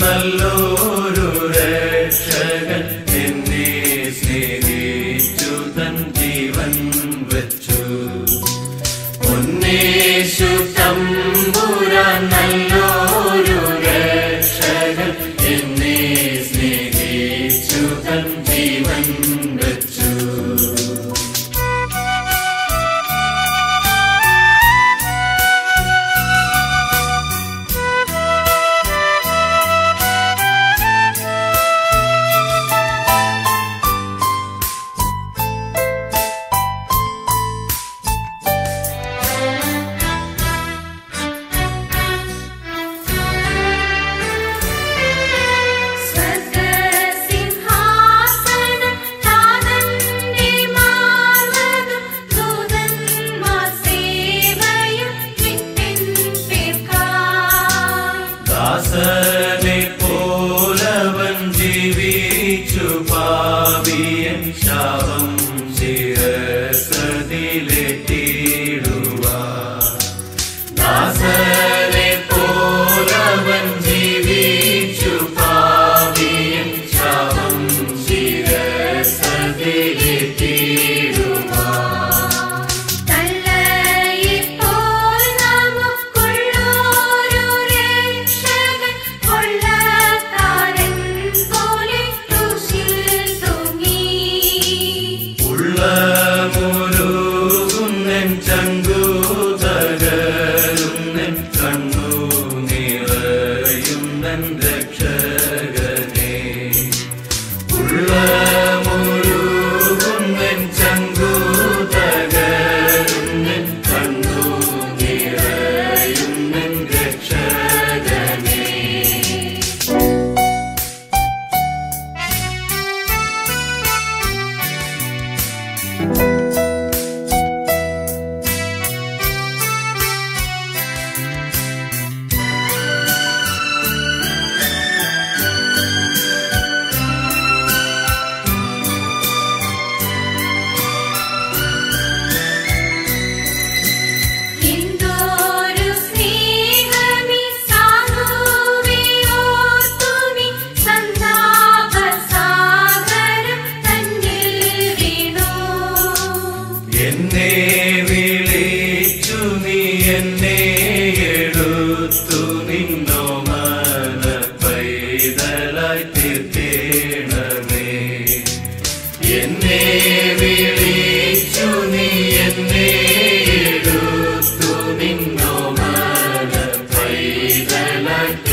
ನಲ್ಲೋ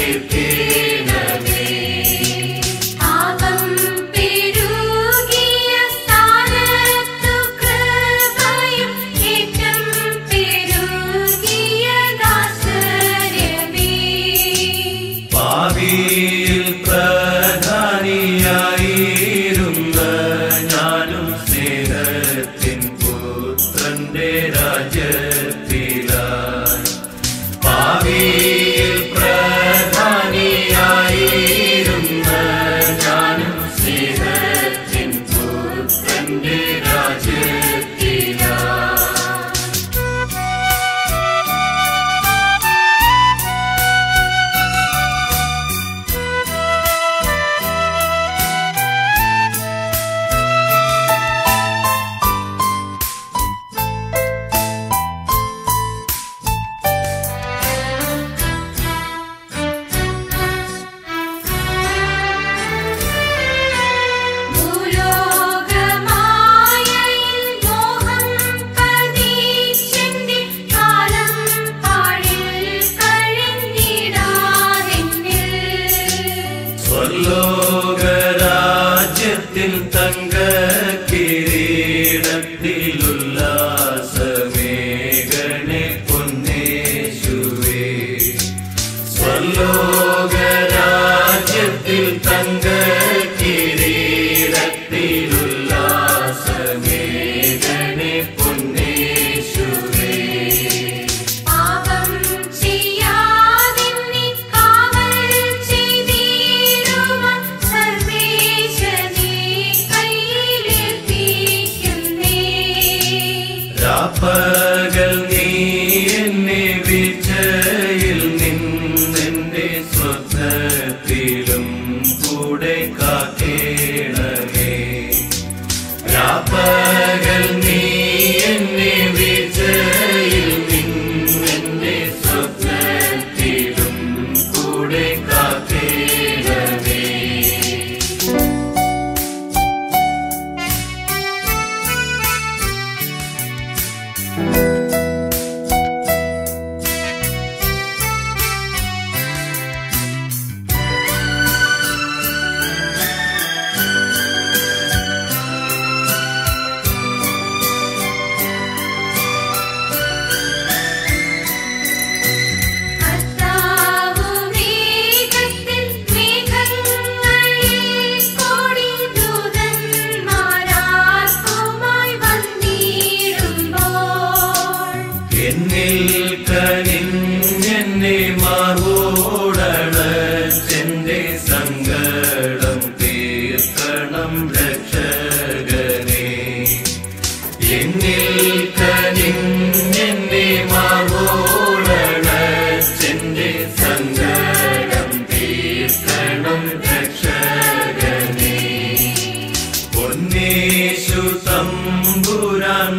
pew, pew. ذي पर ഓടണച്ചെന്റെ സങ്കടം തീർക്കണം എന്നിൽ തീർക്കണം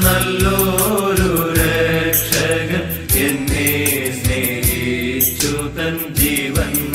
നല്ലോരു രക്ഷകൻ എന്നേ. ജീവൻ ജീവൻ